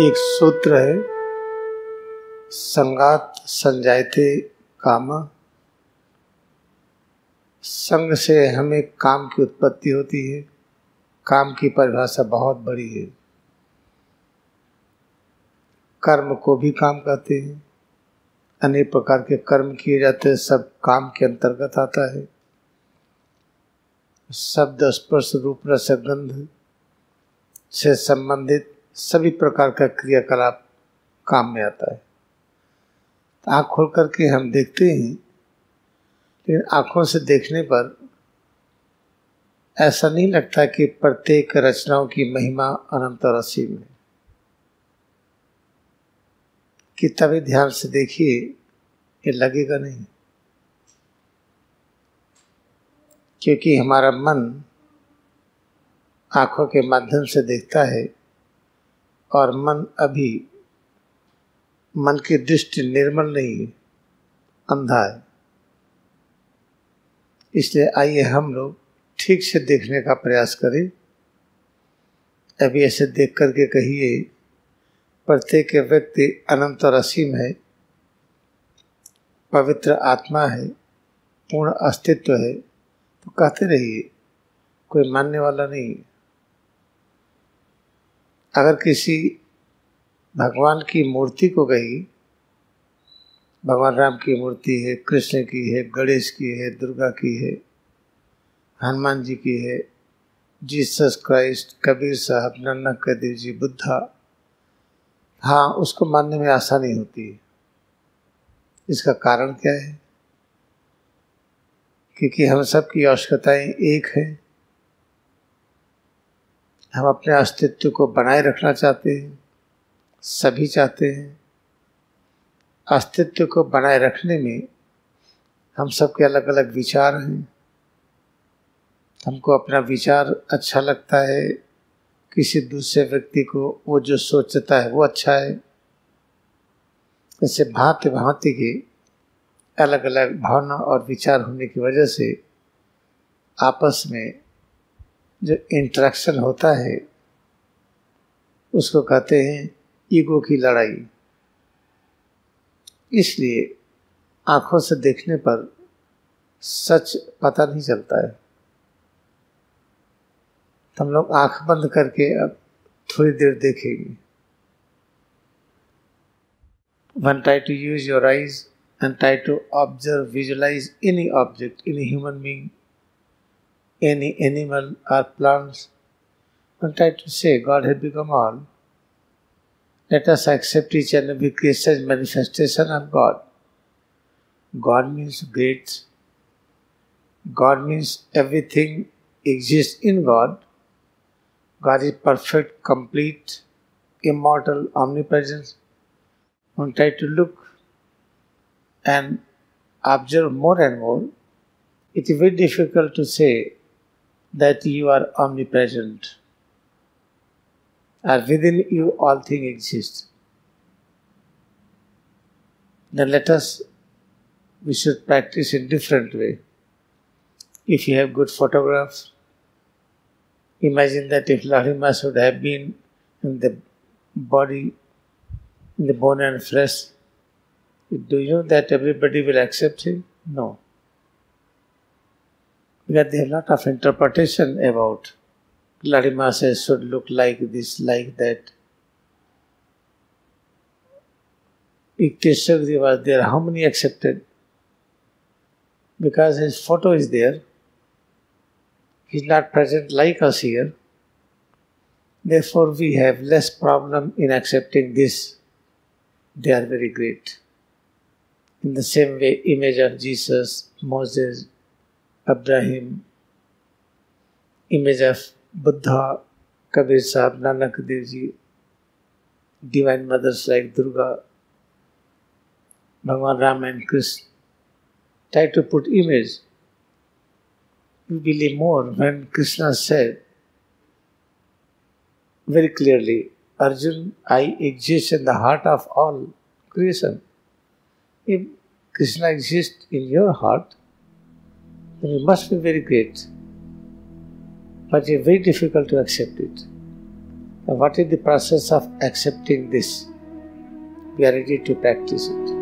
एक सूत्र है, संगात संजायते काम। संग से हमें काम की उत्पत्ति होती है, काम की परिभाषा बहुत बड़ी है। कर्म को भी काम कहते हैं। अनेक प्रकार के कर्म किए जाते हैं, सब काम के अंतर्गत आता है। शब्द स्पर्श रूप रसगंध से संबंधित सभी प्रकार का क्रियाकलाप काम में आता है। आँख खोल करके हम देखते हैं, लेकिन आँखों से देखने पर ऐसा नहीं लगता कि प्रत्येक रचनाओं की महिमा अनंत और असीम है। कि तभी ध्यान से देखिए, ये लगेगा नहीं। क्योंकि हमारा मन आँखों के माध्यम से देखता है और मन अभी मन की दृष्टि निर्मल नहीं है अंधा है। इसलिए आइए हम लोग ठीक से देखने का प्रयास करें। अभी ऐसे देख करके कहिए, प्रत्येक व्यक्ति अनंत और असीम है, पवित्र आत्मा है, पूर्ण अस्तित्व है तो कहते रहिए, कोई मानने वाला नहीं। है अगर किसी भगवान की मूर्ति को कही, भगवान राम की मूर्ति है, कृष्ण की है, गणेश की है, दुर्गा की है, हनुमान जी की है, जीसस क्राइस्ट, कबीर साहब नन्ना कदीर जी, बुद्धा हाँ उसको मानने में आसानी होती है। इसका कारण क्या है? क्योंकि हम सब की आवश्यकताएँ एक है। हम अपने अस्तित्व को बनाए रखना चाहते हैं, सभी चाहते हैं। अस्तित्व को बनाए रखने में हम सबके अलग अलग विचार हैं। हमको अपना विचार अच्छा लगता है, किसी दूसरे व्यक्ति को वो जो सोचता है वो अच्छा है। ऐसे भांति भांति के अलग अलग भावना और विचार होने की वजह से आपस में जो इंट्रैक्शन होता है, उसको कहते हैं ईगो की लड़ाई। इसलिए आँखों से देखने पर सच पता नहीं चलता है। हम लोग आँख बंद करके अब थोड़ी देर देखेंगे। One try to use your eyes and try to observe visualise any object in human being any animal or plants. Don't try to say God has become all. Let us accept each and every creation manifestation of God. God means great. God means everything exists in God. God is perfect, complete, immortal, omnipresent. Don't try to look and observe more and more. It is very difficult to say that you are omnipresent, or within you all things exist. Then let us, we should practice in different way. If you have good photographs, imagine that if Lahima should have been in the body, in the bone and flesh, do you know that everybody will accept him? No because there are a lot of interpretation about Larima says should look like this, like that. Ikteshagri was there, how many accepted? Because his photo is there, he's not present like us here. Therefore, we have less problem in accepting this. They are very great. In the same way, image of Jesus, Moses, Abraham, image of Buddha, Kabir Sahib, Nanak Dev Ji, divine mothers like Durga, Bhagwan Ram and Krishna. Try to put image. You believe more when Krishna said very clearly, Arjun, I exist in the heart of all creation. If Krishna exists in your heart, then must be very great. But it's very difficult to accept it. And What is the process of accepting this? We are ready to practice it.